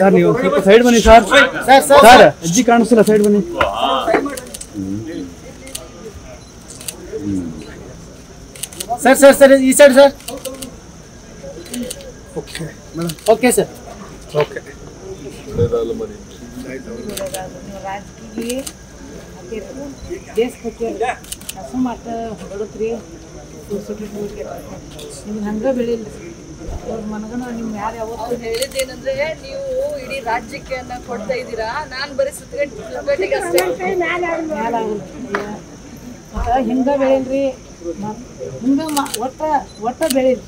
ಯಾರು ನೀವು ಸ್ವಲ್ಪ ಸೈಡ್ ಬನ್ನಿ ಸರ್ ಸರ್ ಅಜ್ಜಿ ಕಾಣಿಸ್ತಿಲ್ಲ ಸೈಡ್ ಬನ್ನಿ ಸರ್ ಸರ್ ಸರ್ ಈ side sir okay okay sir okay Raj ಕಿವಿ ದೇಶಕ್ಕೆ ಕಸ ಮಾತ್ರ ಹೊರಡತ್ರಿ ನಿಮ್ಗೆ ಹಂಗೆ ಬೆಳಿಲ್ಲ ಅವ್ರ ಮನಗನ ನಿಮ್ಗೆ ಯಾರು ಯಾವತ್ತು ಹೇಳಿದ್ದೇನೆಂದ್ರೆ ನೀವು ಇಡೀ ರಾಜ್ಯಕ್ಕನ್ನ ಕೊಡ್ತಾ ಇದ್ದೀರಾ ನಾನು ಬರೀ ಸುತ್ತಗಟ್ಟಿಗೆ ಅಷ್ಟೇ ಹಿಂಗೆ ಬೆಳೀರಿ ಹಿಂಗೆ ಒಟ್ಟ ಒಟ್ಟ ಬೆಳೀರಿ